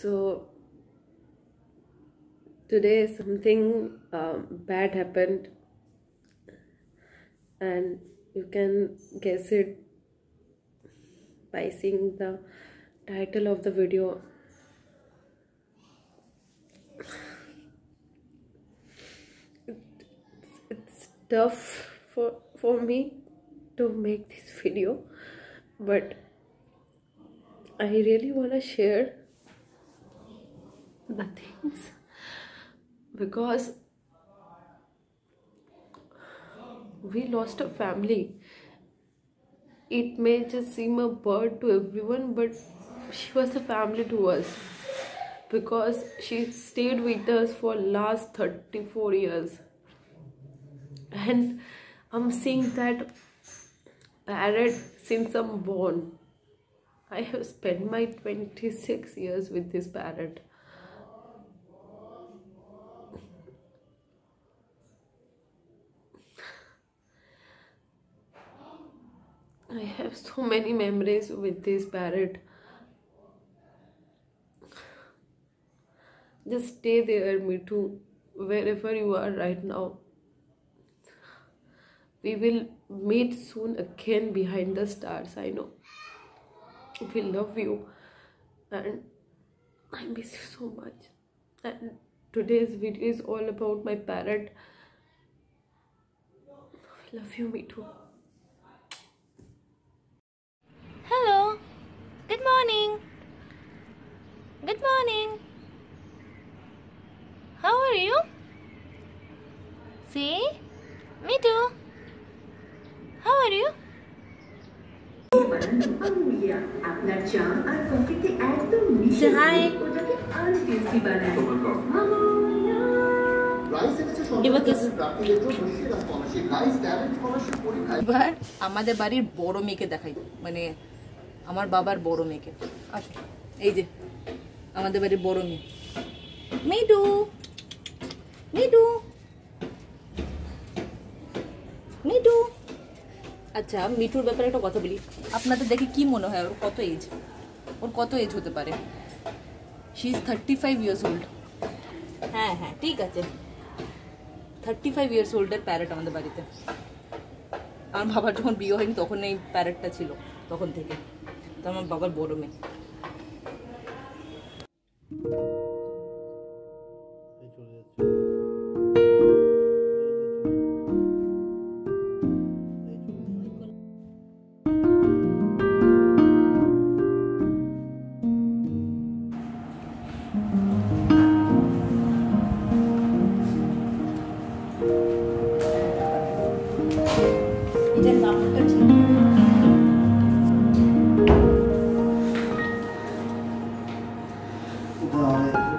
So today something um, bad happened, and you can guess it by seeing the title of the video. It- It's tough for for me to make this video, but I really want to share the things because we lost a family. It may just seem a bird to everyone, but she was a family to us because she stayed with us for last 34 years and i'm seeing that parrot since i'm born I have spent my 26 years with this parrot. I have so many memories with this parrot. Just stay there, me too, wherever you are right now. We will meet soon again behind the stars, I know we love you and I miss you so much. And today's video is all about my parrot. Love you, me too. Hello. Good morning. Good morning. How are you? See? Me too. How are you? hi. এবার আমাদের বাড়ির বড় মেয়েকে দেখাই মানে আমার বাবার বড় মেয়েকে। আসো এই যে আমাদের বাড়ির বড় মেয়ে। মিটু মিটু মিটু আচ্ছা মিঠুর ব্যাপারে একটা কথা বলি। আপনাদের দেখে কি মনে হয় ওর কত এজ ওর কত এজ হতে পারে? She is thirty five years old হ্যাঁ হ্যাঁ ঠিক আছে। থার্টি ফাইভ ইয়ার্স ওল্ডের প্যারেট আমাদের বাড়িতে। আমার বাবার যখন বিয়ে হয়নি, তখন এই প্যারেটটা ছিল তখন থেকে। তো আমার বাবার বড় মেয়ে। এটা লাভটা ঠিক Bye.